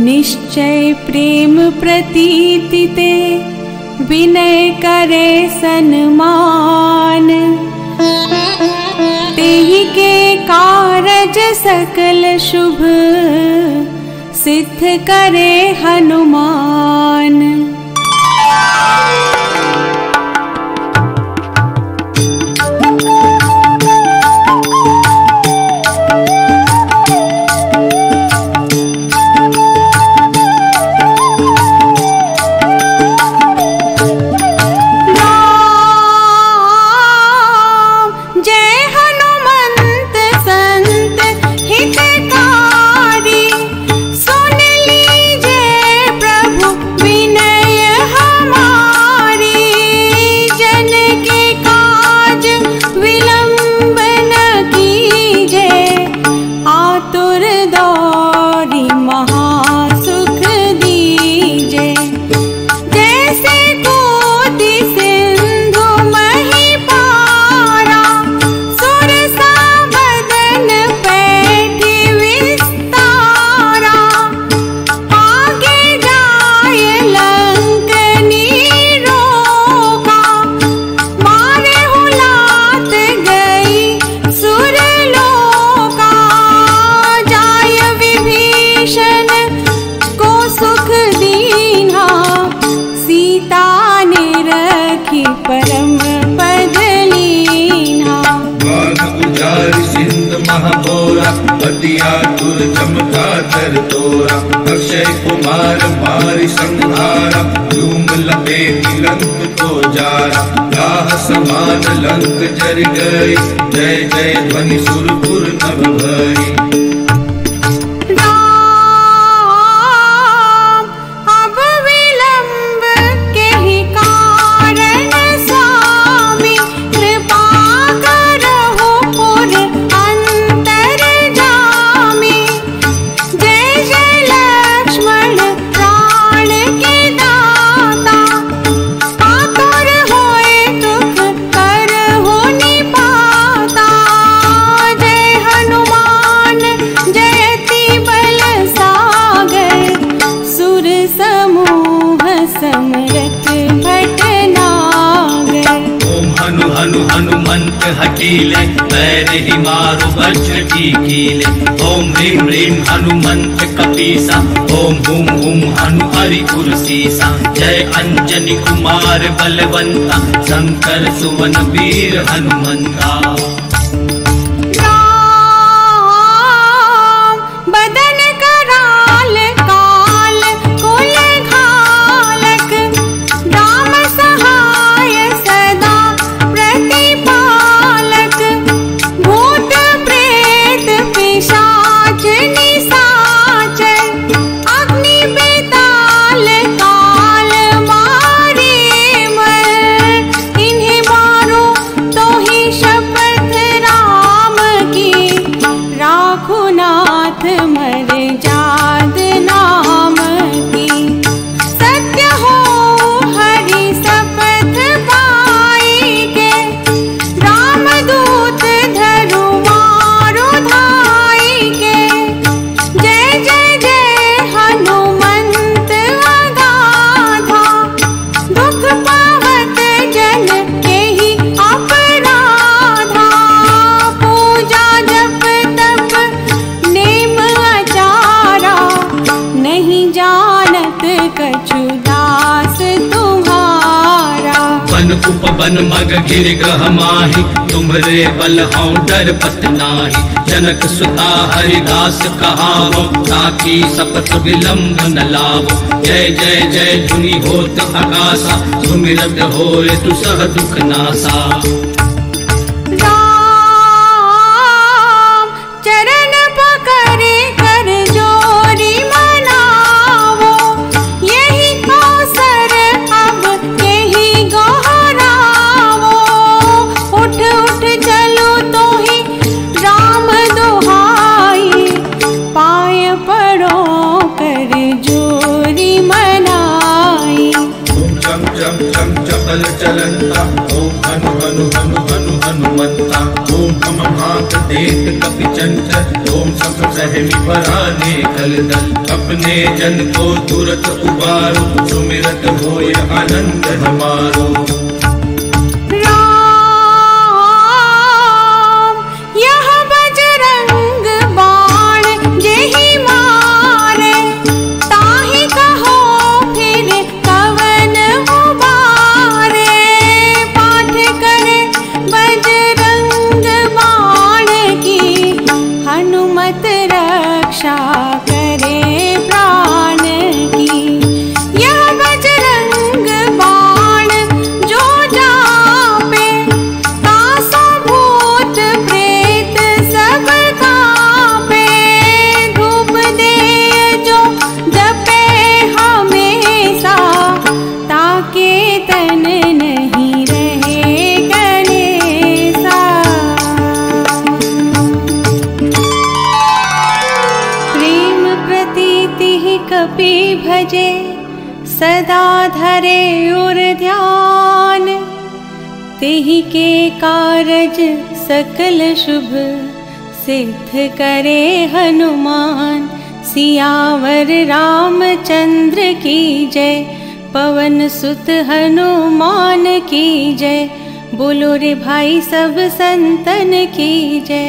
निश्चय प्रेम प्रतीतिते विनय करे सन्मान। तेहि के कारज सकल शुभ सिद्ध करे हनुमान प्यारी सिंध महाभोरा बतिया तुर चमका तर। तोरा अक्षय कुमार, मारी संहारा धूम लपे तिलंक को जारा। गाह समान लंक जर गई, जय जय ध्वनि सुरपुर नभ भरी हकीले पैर ही मारो वज्र की कीले। ओम ह्रीम ह्रीम हनुमंत कपीसा, ओम हुम हुम हनु हरि कुरसीसा। जय अंजनी कुमार बलवंता, शंकर सुवन वीर हनुमंता। उपवन मग गिर गह माही तुमरे बल हूँ डर पत नाही जनक सुता हरिदास कहावो, ताकि सपत विलंब न लावो। जय जय जय, धुनि होत आकाशा, सुमिरत होए तु सह दुख नासा। बल चलंता ओम हनु हनु हनु हनु, हनुमंता। ओम हम हाथ देख कपि चंचल, ओम सब सह विपराने कल दल। अपने जन को तुरत उबारो, सुमिरत होय आनंद हमारो। भजे सदा धरे उर ध्यान। तेहि के कारज सकल शुभ सिद्ध करे हनुमान। सियावर रामचंद्र की जय, पवन सुत हनुमान की जय, बोलो रे भाई सब संतन की जय।